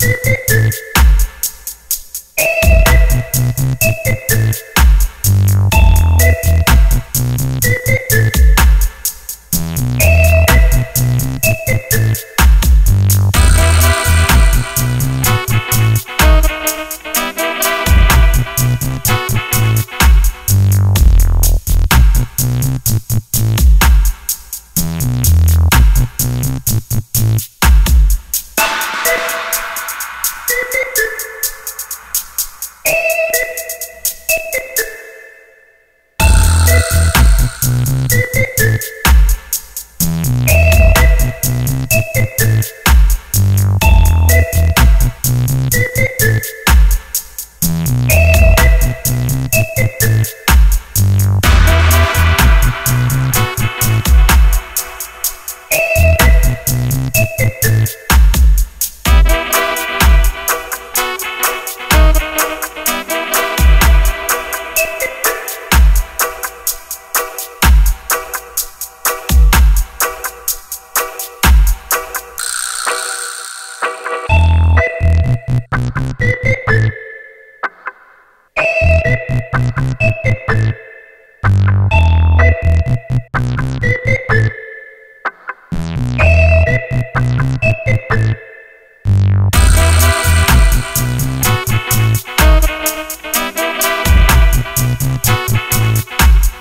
Thank